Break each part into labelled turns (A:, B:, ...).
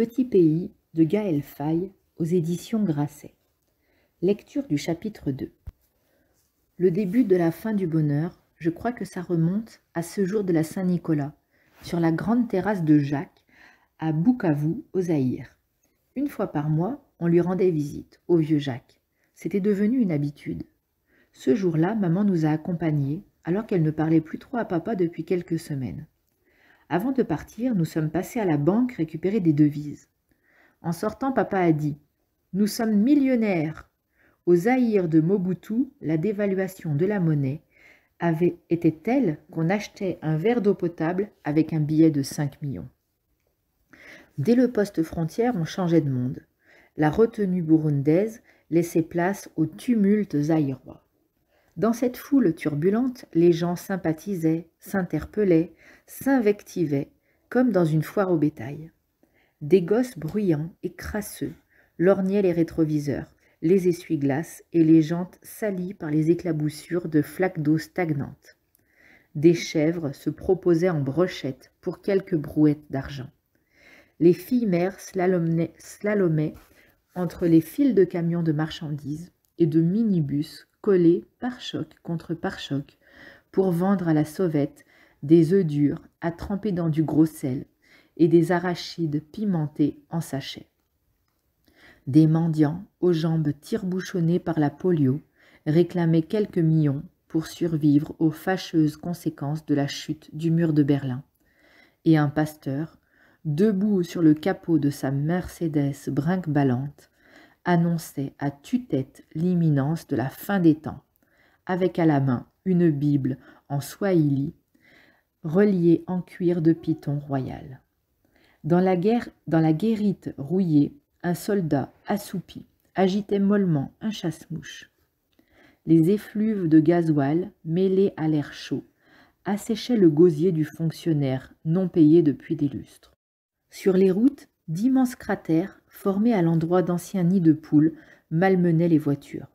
A: Petit pays de Gaël Faye aux éditions Grasset. Lecture du chapitre 2. Le début de la fin du bonheur, je crois que ça remonte à ce jour de la Saint-Nicolas, sur la grande terrasse de Jacques, à Bukavu, au Zaïre. Une fois par mois, on lui rendait visite, au vieux Jacques. C'était devenu une habitude. Ce jour-là, maman nous a accompagnés, alors qu'elle ne parlait plus trop à papa depuis quelques semaines. Avant de partir, nous sommes passés à la banque récupérer des devises. En sortant, papa a dit Nous sommes millionnaires. Au Zaïre de Mobutu, la dévaluation de la monnaie avait été telle qu'on achetait un verre d'eau potable avec un billet de 5 millions. Dès le poste frontière, on changeait de monde. La retenue burundaise laissait place au tumulte zaïrois. Dans cette foule turbulente, les gens sympathisaient, s'interpellaient, s'invectivaient, comme dans une foire au bétail. Des gosses bruyants et crasseux lorgnaient les rétroviseurs, les essuie-glaces et les jantes salies par les éclaboussures de flaques d'eau stagnantes. Des chèvres se proposaient en brochettes pour quelques brouettes d'argent. Les filles mères slalomaient entre les files de camions de marchandises et de minibus collés pare-choc contre pare-choc pour vendre à la sauvette des œufs durs à tremper dans du gros sel et des arachides pimentés en sachet. Des mendiants aux jambes tire-bouchonnées par la polio réclamaient quelques millions pour survivre aux fâcheuses conséquences de la chute du mur de Berlin. Et un pasteur, debout sur le capot de sa Mercedes brinque-ballante, annonçait à tue-tête l'imminence de la fin des temps, avec à la main une Bible en swahili reliée en cuir de python royal. Dans la, guerre, dans la guérite rouillée, un soldat assoupi agitait mollement un chasse-mouche. Les effluves de gasoil, mêlés à l'air chaud, asséchaient le gosier du fonctionnaire non payé depuis des lustres. Sur les routes, d'immenses cratères, formés à l'endroit d'anciens nids de poules, malmenaient les voitures.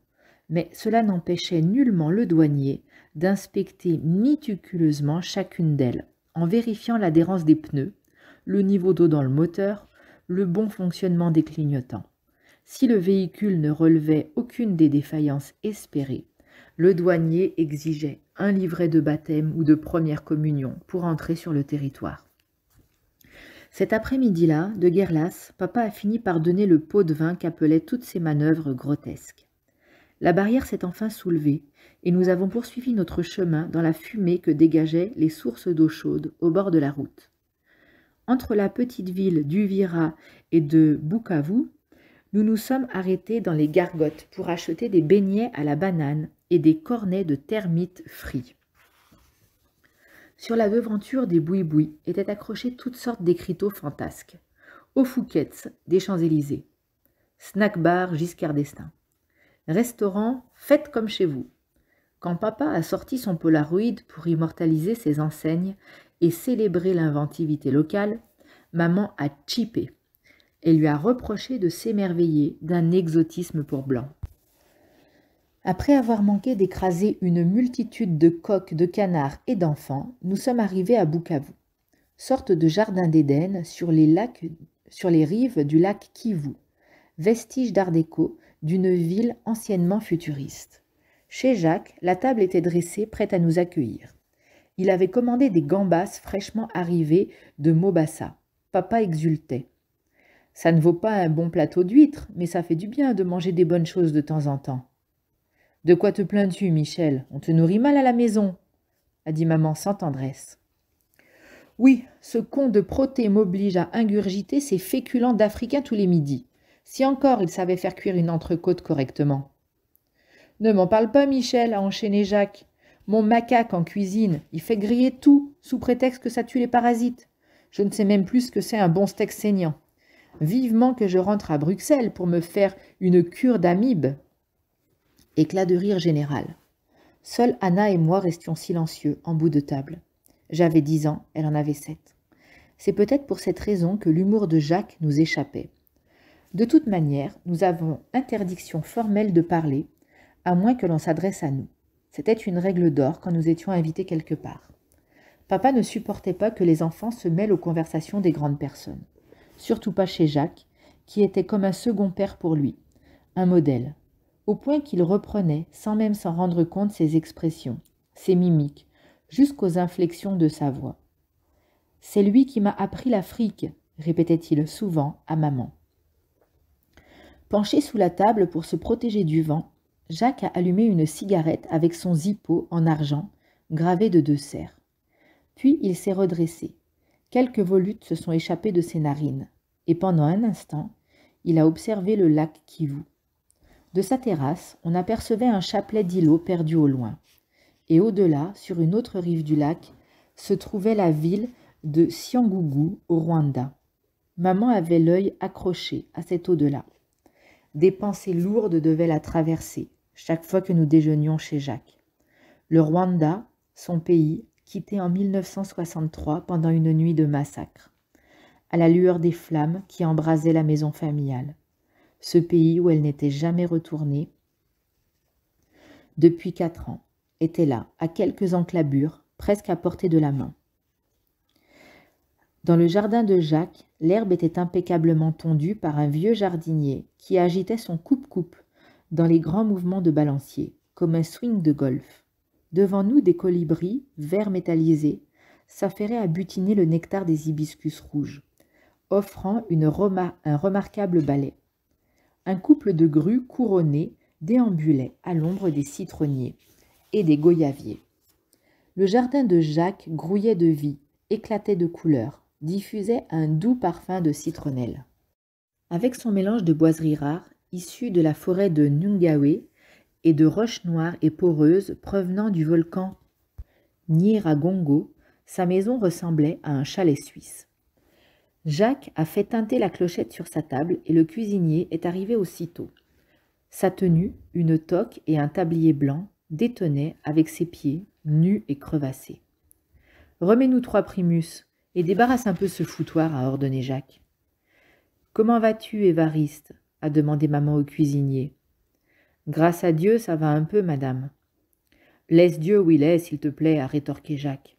A: Mais cela n'empêchait nullement le douanier d'inspecter méticuleusement chacune d'elles, en vérifiant l'adhérence des pneus, le niveau d'eau dans le moteur, le bon fonctionnement des clignotants. Si le véhicule ne relevait aucune des défaillances espérées, le douanier exigeait un livret de baptême ou de première communion pour entrer sur le territoire. Cet après-midi-là, de guerre papa a fini par donner le pot de vin qu'appelaient toutes ces manœuvres grotesques. La barrière s'est enfin soulevée, et nous avons poursuivi notre chemin dans la fumée que dégageaient les sources d'eau chaude au bord de la route. Entre la petite ville d'Uvira et de Bukavu, nous nous sommes arrêtés dans les gargotes pour acheter des beignets à la banane et des cornets de termites frits. Sur la devanture des bouis-bouis étaient accrochés toutes sortes d'écriteaux fantasques. Aux Fouquet's des Champs-Élysées. Snack bar Giscard d'Estaing. Restaurant Faites comme chez vous. Quand papa a sorti son Polaroid pour immortaliser ses enseignes, et célébrer l'inventivité locale, maman a chipé et lui a reproché de s'émerveiller d'un exotisme pour blanc. Après avoir manqué d'écraser une multitude de coqs, de canards et d'enfants, nous sommes arrivés à Bukavu, sorte de jardin d'Éden sur les rives du lac Kivu, vestige d'art déco d'une ville anciennement futuriste. Chez Jacques, la table était dressée, prête à nous accueillir. Il avait commandé des gambas fraîchement arrivées de Mobassa. Papa exultait. Ça ne vaut pas un bon plateau d'huîtres, mais ça fait du bien de manger des bonnes choses de temps en temps. De quoi te plains-tu, Michel? On te nourrit mal à la maison, a dit maman sans tendresse. Oui, ce con de Proté m'oblige à ingurgiter ces féculents d'Africains tous les midis. Si encore il savait faire cuire une entrecôte correctement. Ne m'en parle pas, Michel, a enchaîné Jacques. Mon macaque en cuisine, il fait griller tout, sous prétexte que ça tue les parasites. Je ne sais même plus ce que c'est un bon steak saignant. Vivement que je rentre à Bruxelles pour me faire une cure d'amibes. Éclat de rire général. Seuls Anna et moi restions silencieux en bout de table. J'avais dix ans, elle en avait sept. C'est peut-être pour cette raison que l'humour de Jacques nous échappait. De toute manière, nous avons interdiction formelle de parler, à moins que l'on s'adresse à nous. C'était une règle d'or quand nous étions invités quelque part. Papa ne supportait pas que les enfants se mêlent aux conversations des grandes personnes. surtout pas chez Jacques, qui était comme un second père pour lui, un modèle, au point qu'il reprenait, sans même s'en rendre compte, ses expressions, ses mimiques, jusqu'aux inflexions de sa voix. C'est lui qui m'a appris l'Afrique, répétait-il souvent à maman. Penché sous la table pour se protéger du vent, Jacques a allumé une cigarette avec son zippo en argent gravé de deux cerfs. Puis il s'est redressé. Quelques volutes se sont échappées de ses narines, et pendant un instant, il a observé le lac Kivu. De sa terrasse, on apercevait un chapelet d'îlots perdus au loin. Et au-delà, sur une autre rive du lac, se trouvait la ville de Siangougou au Rwanda. Maman avait l'œil accroché à cet au-delà. Des pensées lourdes devaient la traverser chaque fois que nous déjeunions chez Jacques. Le Rwanda, son pays, quitté en 1963 pendant une nuit de massacre, à la lueur des flammes qui embrasaient la maison familiale, ce pays où elle n'était jamais retournée depuis quatre ans, était là, à quelques enclabures, presque à portée de la main. Dans le jardin de Jacques, l'herbe était impeccablement tondue par un vieux jardinier qui agitait son coupe-coupe dans les grands mouvements de balancier, comme un swing de golf. Devant nous, des colibris, verts métallisés, s'affairaient à butiner le nectar des hibiscus rouges, offrant un remarquable balai. Un couple de grues couronnées déambulait à l'ombre des citronniers et des goyaviers. Le jardin de Jacques grouillait de vie, éclatait de couleurs, diffusait un doux parfum de citronnelle. Avec son mélange de boiseries rares, issues de la forêt de Nungawe et de roches noires et poreuses provenant du volcan Nyiragongo, sa maison ressemblait à un chalet suisse. Jacques a fait teinter la clochette sur sa table et le cuisinier est arrivé aussitôt. Sa tenue, une toque et un tablier blanc, détonnaient avec ses pieds, nus et crevassés. Remets-nous trois primus, et débarrasse un peu ce foutoir, a ordonné Jacques. Comment vas-tu, Évariste? a demandé maman au cuisinier. Grâce à Dieu, ça va un peu, madame. Laisse Dieu où il est, s'il te plaît, a rétorqué Jacques.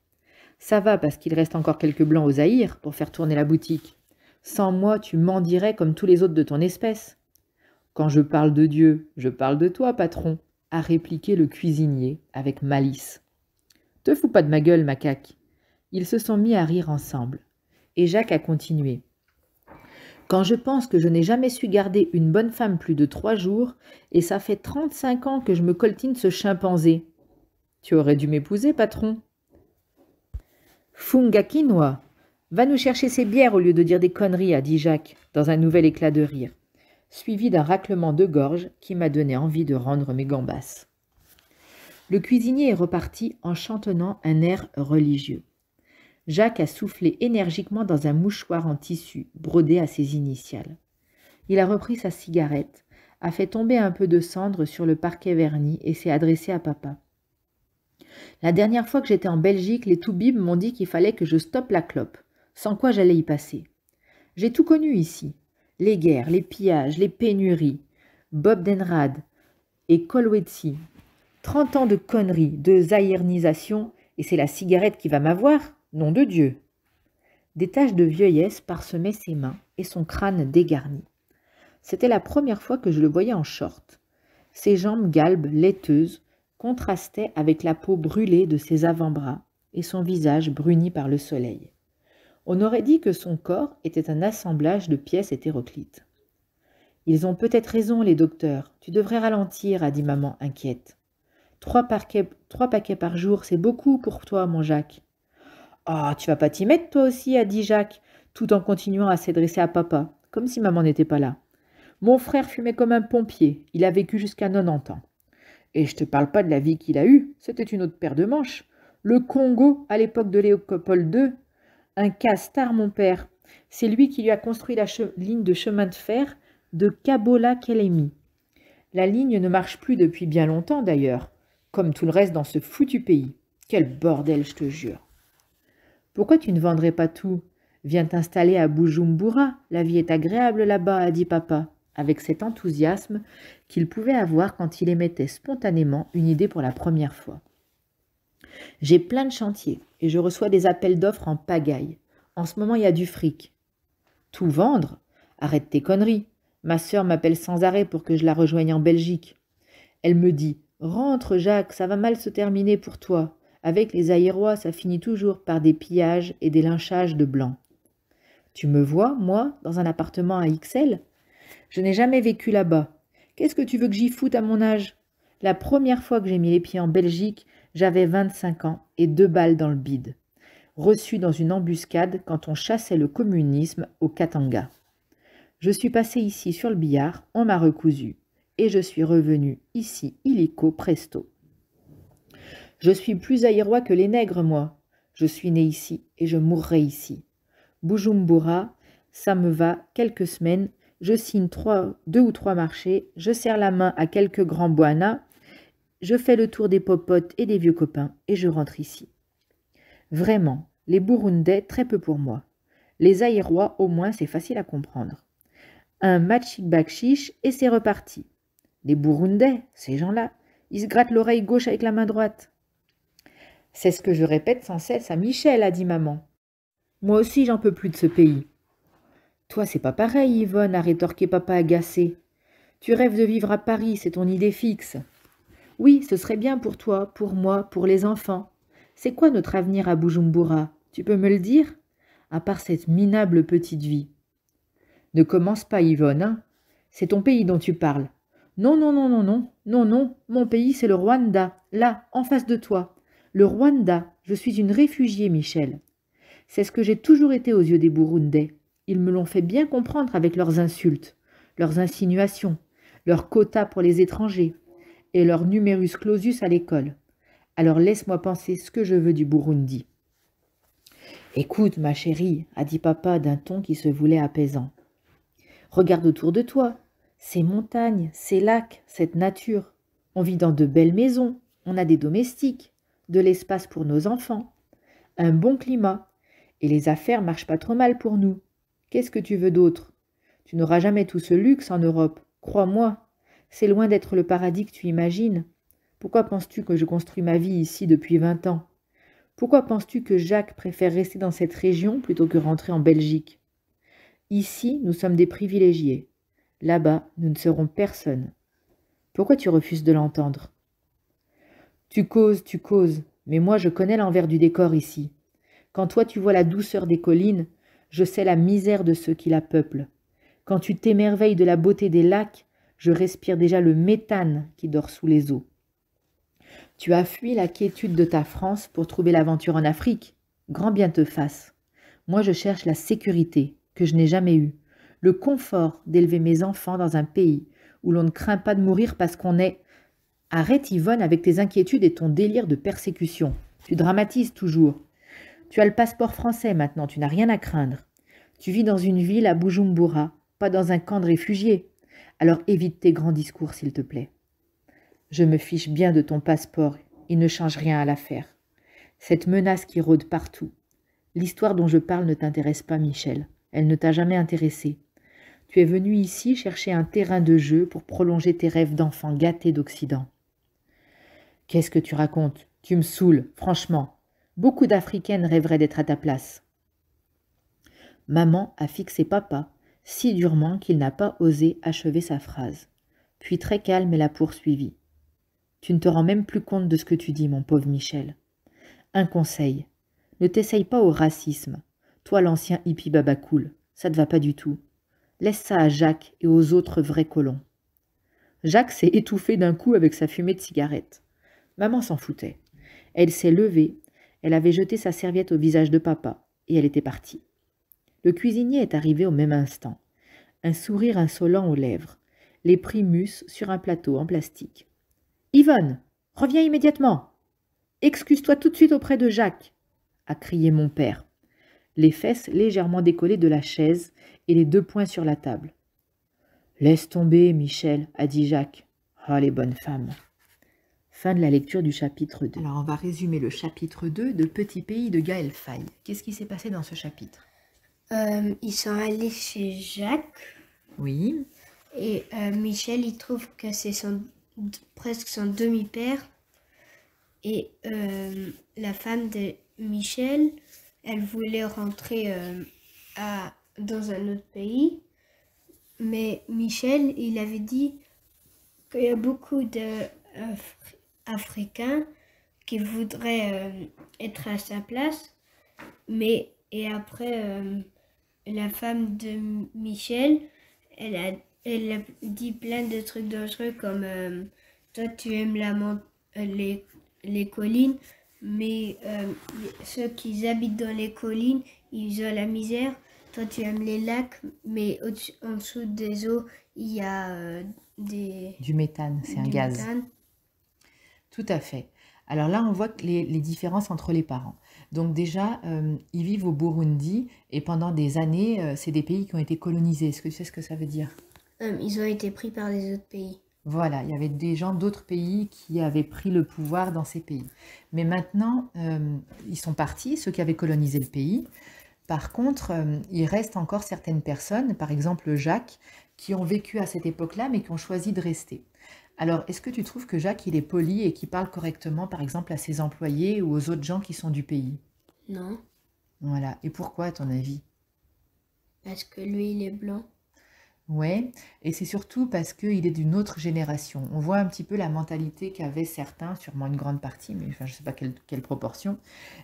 A: Ça va parce qu'il reste encore quelques blancs aux aïrs pour faire tourner la boutique. Sans moi, tu mendirais comme tous les autres de ton espèce. Quand je parle de Dieu, je parle de toi, patron, a répliqué le cuisinier avec malice. Te fous pas de ma gueule, macaque. Ils se sont mis à rire ensemble. Et Jacques a continué. Quand je pense que je n'ai jamais su garder une bonne femme plus de trois jours, et ça fait trente-cinq ans que je me coltine ce chimpanzé. Tu aurais dû m'épouser, patron. Fungakinoa, va nous chercher ces bières au lieu de dire des conneries, a dit Jacques, dans un nouvel éclat de rire, suivi d'un raclement de gorge qui m'a donné envie de rendre mes gambas. Le cuisinier est reparti en chantonnant un air religieux. Jacques a soufflé énergiquement dans un mouchoir en tissu brodé à ses initiales. Il a repris sa cigarette, a fait tomber un peu de cendre sur le parquet verni et s'est adressé à papa. La dernière fois que j'étais en Belgique, les toubibs m'ont dit qu'il fallait que je stoppe la clope, sans quoi j'allais y passer. J'ai tout connu ici. Les guerres, les pillages, les pénuries. Bob Denrad et Kolwetzi. Trente ans de conneries, de zaïrnisation, et c'est la cigarette qui va m'avoir Nom de Dieu Des taches de vieillesse parsemaient ses mains et son crâne dégarni. C'était la première fois que je le voyais en short. Ses jambes galbes, laiteuses, contrastaient avec la peau brûlée de ses avant-bras et son visage bruni par le soleil. On aurait dit que son corps était un assemblage de pièces hétéroclites. Ils ont peut-être raison, les docteurs. Tu devrais ralentir, a dit maman inquiète. Trois trois paquets par jour, c'est beaucoup pour toi, mon Jacques. Ah, tu vas pas t'y mettre toi aussi, a dit Jacques, tout en continuant à s'adresser à papa, comme si maman n'était pas là. Mon frère fumait comme un pompier, il a vécu jusqu'à 90 ans. Et je te parle pas de la vie qu'il a eue, c'était une autre paire de manches. Le Congo, à l'époque de Léopold II, un castar, mon père. C'est lui qui lui a construit la ligne de chemin de fer de Kabola-Kelemi. La ligne ne marche plus depuis bien longtemps d'ailleurs, comme tout le reste dans ce foutu pays. Quel bordel, je te jure. Pourquoi tu ne vendrais pas tout? Viens t'installer à Bujumbura, la vie est agréable là-bas, a dit papa, avec cet enthousiasme qu'il pouvait avoir quand il émettait spontanément une idée pour la première fois. J'ai plein de chantiers et je reçois des appels d'offres en pagaille. En ce moment, il y a du fric. Tout vendre? Arrête tes conneries. Ma sœur m'appelle sans arrêt pour que je la rejoigne en Belgique. Elle me dit Rentre, Jacques, ça va mal se terminer pour toi. Avec les Aérois, ça finit toujours par des pillages et des lynchages de blancs. Tu me vois, moi, dans un appartement à XL Je n'ai jamais vécu là-bas. Qu'est-ce que tu veux que j'y foute à mon âge? La première fois que j'ai mis les pieds en Belgique, j'avais 25 ans et deux balles dans le bide. Reçu dans une embuscade quand on chassait le communisme au Katanga. Je suis passé ici sur le billard, on m'a recousu, et je suis revenu ici illico presto. Je suis plus aérois que les nègres, moi. Je suis né ici et je mourrai ici. Bujumbura, ça me va, quelques semaines, je signe deux ou trois marchés, je serre la main à quelques grands boana, je fais le tour des popotes et des vieux copains, et je rentre ici. Vraiment, les Burundais, très peu pour moi. Les Aérois, au moins, c'est facile à comprendre. Un machik bakchiche et c'est reparti. Les Burundais, ces gens-là, ils se grattent l'oreille gauche avec la main droite. C'est ce que je répète sans cesse à Michel, a dit maman. Moi aussi, j'en peux plus de ce pays. Toi, c'est pas pareil, Yvonne, a rétorqué papa agacé. Tu rêves de vivre à Paris, c'est ton idée fixe. Oui, ce serait bien pour toi, pour moi, pour les enfants. C'est quoi notre avenir à Bujumbura? Tu peux me le dire? À part cette minable petite vie. Ne commence pas, Yvonne, hein C'est ton pays dont tu parles. Non, non, non, non, non, non, non, mon pays, c'est le Rwanda, là, en face de toi. Le Rwanda, je suis une réfugiée, Michel. C'est ce que j'ai toujours été aux yeux des Burundais. Ils me l'ont fait bien comprendre avec leurs insultes, leurs insinuations, leurs quotas pour les étrangers et leur numerus clausus à l'école. Alors laisse-moi penser ce que je veux du Burundi. Écoute, ma chérie, a dit papa d'un ton qui se voulait apaisant. Regarde autour de toi, ces montagnes, ces lacs, cette nature. On vit dans de belles maisons, on a des domestiques, de l'espace pour nos enfants, un bon climat, et les affaires marchent pas trop mal pour nous. Qu'est-ce que tu veux d'autre? Tu n'auras jamais tout ce luxe en Europe, crois-moi. C'est loin d'être le paradis que tu imagines. Pourquoi penses-tu que je construis ma vie ici depuis vingt ans? Pourquoi penses-tu que Jacques préfère rester dans cette région plutôt que rentrer en Belgique? Ici, nous sommes des privilégiés. Là-bas, nous ne serons personne. Pourquoi tu refuses de l'entendre? Tu causes, tu causes, mais moi je connais l'envers du décor ici. Quand toi tu vois la douceur des collines, je sais la misère de ceux qui la peuplent. Quand tu t'émerveilles de la beauté des lacs, je respire déjà le méthane qui dort sous les eaux. Tu as fui la quiétude de ta France pour trouver l'aventure en Afrique. Grand bien te fasse. Moi je cherche la sécurité, que je n'ai jamais eue, le confort d'élever mes enfants dans un pays où l'on ne craint pas de mourir parce qu'on est. Arrête Yvonne avec tes inquiétudes et ton délire de persécution. Tu dramatises toujours. Tu as le passeport français maintenant, tu n'as rien à craindre. Tu vis dans une ville à Bujumbura, pas dans un camp de réfugiés. Alors évite tes grands discours, s'il te plaît. Je me fiche bien de ton passeport, il ne change rien à l'affaire. Cette menace qui rôde partout. L'histoire dont je parle ne t'intéresse pas, Michel. Elle ne t'a jamais intéressé. Tu es venu ici chercher un terrain de jeu pour prolonger tes rêves d'enfant gâté d'Occident. Qu'est-ce que tu racontes? Tu me saoules, franchement. Beaucoup d'Africaines rêveraient d'être à ta place. Maman a fixé papa si durement qu'il n'a pas osé achever sa phrase. Puis très calme, elle a poursuivi. Tu ne te rends même plus compte de ce que tu dis, mon pauvre Michel. Un conseil. Ne t'essaye pas au racisme. Toi, l'ancien hippie babacool, ça te va pas du tout. Laisse ça à Jacques et aux autres vrais colons. Jacques s'est étouffé d'un coup avec sa fumée de cigarette. Maman s'en foutait. Elle s'est levée elle avait jeté sa serviette au visage de papa, et elle était partie. Le cuisinier est arrivé au même instant, un sourire insolent aux lèvres, les primus sur un plateau en plastique. Yvonne, reviens immédiatement. Excuse-toi tout de suite auprès de Jacques, a crié mon père, les fesses légèrement décollées de la chaise et les deux poings sur la table. Laisse tomber, Michel, a dit Jacques. Ah, les bonnes femmes. Fin de la lecture du chapitre 2. Alors on va résumer le chapitre 2 de Petit pays de Gaël Faye. Qu'est-ce qui s'est passé dans ce chapitre?
B: Euh, Ils sont allés chez Jacques.
A: Oui.
B: Et euh, Michel, il trouve que c'est son, presque son demi-père. Et euh, la femme de Michel, elle voulait rentrer à dans un autre pays. Mais Michel, il avait dit qu'il y a beaucoup d'Africains qui voudraient euh, être à sa place. Mais, et après, euh, la femme de Michel, elle a, elle a dit plein de trucs dangereux comme euh, toi tu aimes la les, les collines, mais ceux qui habitent dans les collines, ils ont la misère. Toi, tu aimes les lacs, mais en dessous des eaux, il y a des...
A: Du méthane, c'est un gaz. Tout à fait. Alors là, on voit les, les différences entre les parents. Donc déjà, euh, ils vivent au Burundi et pendant des années, euh, c'est des pays qui ont été colonisés. Est-ce que tu sais ce que ça veut dire?
B: Ils ont été pris par les autres pays.
A: Voilà, il y avait des gens d'autres pays qui avaient pris le pouvoir dans ces pays. Mais maintenant, ils sont partis, ceux qui avaient colonisé le pays. Par contre, euh, il reste encore certaines personnes, par exemple Jacques, qui ont vécu à cette époque-là, mais qui ont choisi de rester. Alors, est-ce que tu trouves que Jacques, il est poli et qu'il parle correctement, par exemple, à ses employés ou aux autres gens qui sont du pays?
B: Non.
A: Voilà. Et pourquoi, à ton avis?
B: Parce que lui, il est blanc.
A: Ouais, et c'est surtout parce qu'il est d'une autre génération. On voit un petit peu la mentalité qu'avaient certains, sûrement une grande partie, mais enfin, je ne sais pas quelle, quelle proportion,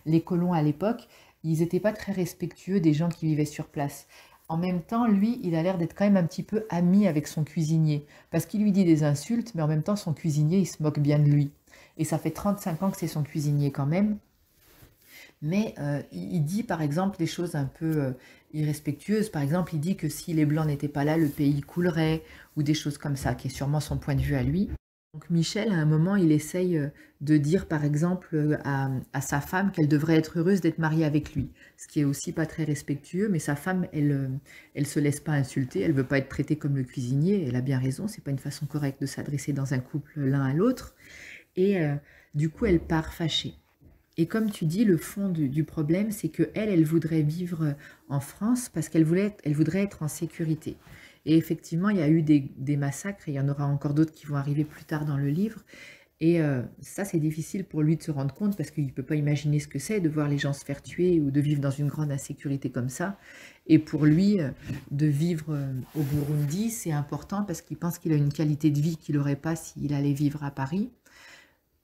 A: les colons à l'époque ils n'étaient pas très respectueux des gens qui vivaient sur place. En même temps, lui, il a l'air d'être quand même un petit peu ami avec son cuisinier, parce qu'il lui dit des insultes, mais en même temps, son cuisinier, il se moque bien de lui. Et ça fait 35 ans que c'est son cuisinier quand même. Mais euh, il dit par exemple des choses un peu euh, irrespectueuses. Par exemple, il dit que si les Blancs n'étaient pas là, le pays coulerait, ou des choses comme ça, qui est sûrement son point de vue à lui. Donc Michel, à un moment, il essaye euh, de dire, par exemple, euh, à, sa femme qu'elle devrait être heureuse d'être mariée avec lui, ce qui est aussi pas très respectueux, mais sa femme, elle, euh, elle se laisse pas insulter, elle veut pas être traitée comme le cuisinier, elle a bien raison, c'est pas une façon correcte de s'adresser dans un couple l'un à l'autre, et du coup, elle part fâchée. Et comme tu dis, le fond du, problème, c'est que elle, elle voudrait vivre en France parce qu'elle voulait, elle voudrait être en sécurité. Et effectivement, il y a eu des, massacres, et il y en aura encore d'autres qui vont arriver plus tard dans le livre. Et euh, ça, c'est difficile pour lui de se rendre compte parce qu'il ne peut pas imaginer ce que c'est de voir les gens se faire tuer ou de vivre dans une grande insécurité comme ça. Et pour lui, euh, de vivre euh, au Burundi, c'est important parce qu'il pense qu'il a une qualité de vie qu'il n'aurait pas s'il allait vivre à Paris.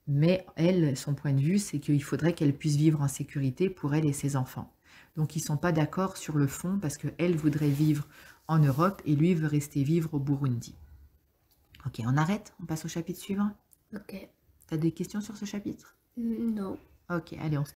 A: Mais elle, son point de vue, c'est qu'il faudrait qu'elle puisse vivre en sécurité pour elle et ses enfants. Donc ils ne sont pas d'accord sur le fond parce qu'elle voudrait vivre en Europe et lui veut rester vivre au Burundi. Ok, on arrête On passe au chapitre suivant?
B: Ok.
A: T'as des questions sur ce chapitre?
B: Non.
A: Ok, allez, on se